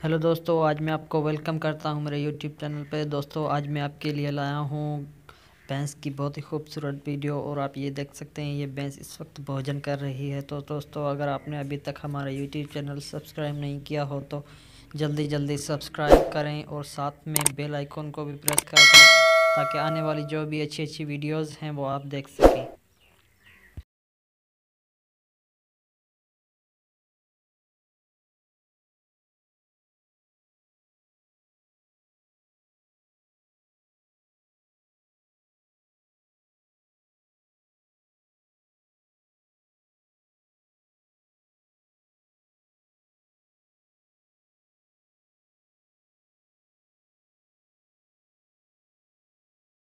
Hello दोस्तों, आज मैं आपको वेलकम करता हूँ मेरे यूट्यूब चैनल पे। दोस्तों, आज मैं आपके लिए लाया हूँ भैंस की बहुत ही खूबसूरत वीडियो और आप ये देख सकते हैं, ये भैंस इस वक्त भोजन कर रही है। तो दोस्तों, अगर आपने अभी तक हमारा यूट्यूब चैनल सब्सक्राइब नहीं किया हो तो जल्दी जल्दी सब्सक्राइब करें और साथ में बेल आइकॉन को भी प्रेस कर दें ताकि आने वाली जो भी अच्छी अच्छी वीडियोज़ हैं, वो आप देख सकें।